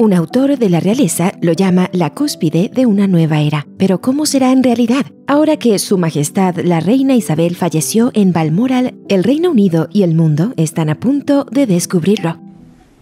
Un autor de la realeza lo llama la cúspide de una nueva era. Pero ¿cómo será en realidad? Ahora que Su Majestad la Reina Isabel falleció en Balmoral, el Reino Unido y el mundo están a punto de descubrirlo.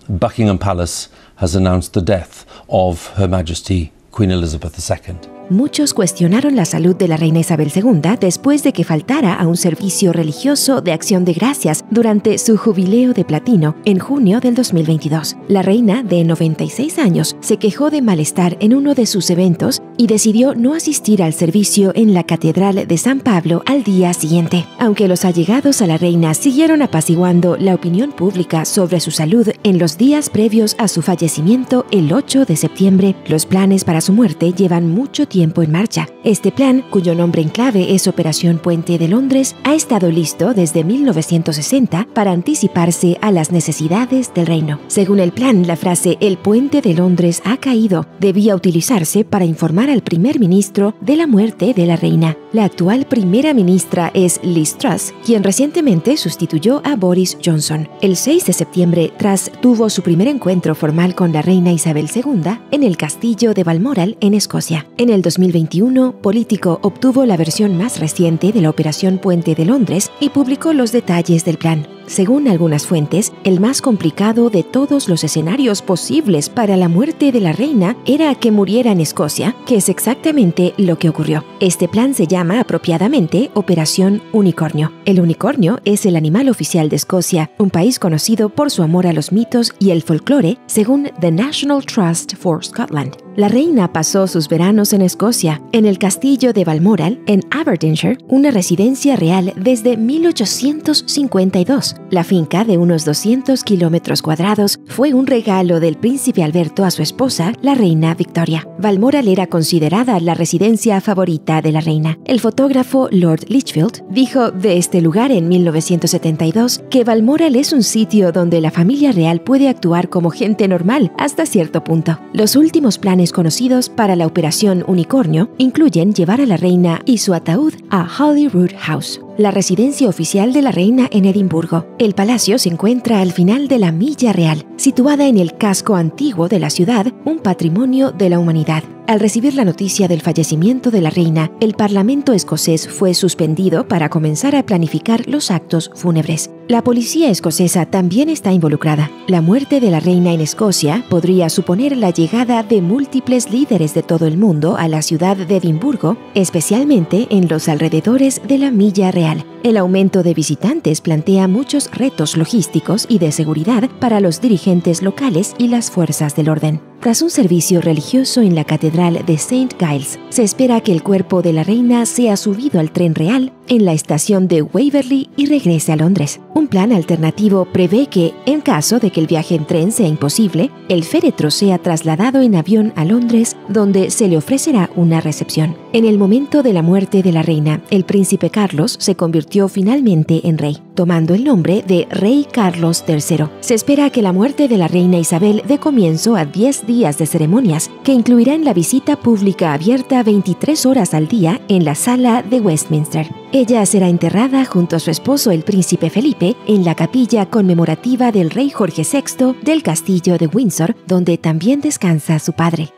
Buckingham Palace has announced the death of Her Majesty Queen Elizabeth II. Muchos cuestionaron la salud de la reina Isabel II después de que faltara a un servicio religioso de acción de gracias durante su jubileo de platino en junio del 2022. La reina, de 96 años, se quejó de malestar en uno de sus eventos y decidió no asistir al servicio en la Catedral de San Pablo al día siguiente. Aunque los allegados a la reina siguieron apaciguando la opinión pública sobre su salud en los días previos a su fallecimiento el 8 de septiembre, los planes para su muerte llevan mucho tiempo en marcha. Este plan, cuyo nombre en clave es Operación Puente de Londres, ha estado listo desde 1960 para anticiparse a las necesidades del reino. Según el plan, la frase El Puente de Londres ha caído debía utilizarse para informar al primer ministro de la muerte de la reina. La actual primera ministra es Liz Truss, quien recientemente sustituyó a Boris Johnson. El 6 de septiembre, Truss tuvo su primer encuentro formal con la reina Isabel II en el castillo de Balmoral, en Escocia. En el 2021, Político obtuvo la versión más reciente de la Operación Puente de Londres y publicó los detalles del plan. Según algunas fuentes, el más complicado de todos los escenarios posibles para la muerte de la reina era que muriera en Escocia, que es exactamente lo que ocurrió. Este plan se llama apropiadamente Operación Unicornio. El unicornio es el animal oficial de Escocia, un país conocido por su amor a los mitos y el folclore, según The National Trust for Scotland. La reina pasó sus veranos en Escocia, en el castillo de Balmoral, en Aberdeenshire, una residencia real desde 1852. La finca de unos 200 kilómetros cuadrados fue un regalo del príncipe Alberto a su esposa, la reina Victoria. Balmoral era considerada la residencia favorita de la reina. El fotógrafo Lord Lichfield dijo de este lugar en 1972 que Balmoral es un sitio donde la familia real puede actuar como gente normal hasta cierto punto. Los últimos planes conocidos para la operación Unicornio incluyen llevar a la reina y su ataúd a Holyrood House, la residencia oficial de la reina en Edimburgo. El palacio se encuentra al final de la Milla Real, situada en el casco antiguo de la ciudad, un patrimonio de la humanidad. Al recibir la noticia del fallecimiento de la reina, el Parlamento escocés fue suspendido para comenzar a planificar los actos fúnebres. La policía escocesa también está involucrada. La muerte de la reina en Escocia podría suponer la llegada de múltiples líderes de todo el mundo a la ciudad de Edimburgo, especialmente en los alrededores de la Milla Real. El aumento de visitantes plantea muchos retos logísticos y de seguridad para los dirigentes locales y las fuerzas del orden. Tras un servicio religioso en la Catedral de St. Giles, se espera que el cuerpo de la reina sea subido al tren real en la estación de Waverley y regrese a Londres. Un plan alternativo prevé que, en caso de que el viaje en tren sea imposible, el féretro sea trasladado en avión a Londres, donde se le ofrecerá una recepción. En el momento de la muerte de la reina, el príncipe Carlos se convirtió finalmente en rey, tomando el nombre de Rey Carlos III. Se espera que la muerte de la reina Isabel dé comienzo a 10 días de ceremonias, que incluirán la visita pública abierta 23 horas al día en la sala de Westminster. Ella será enterrada junto a su esposo el príncipe Felipe en la capilla conmemorativa del rey Jorge VI del castillo de Windsor, donde también descansa su padre.